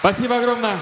Спасибо огромное.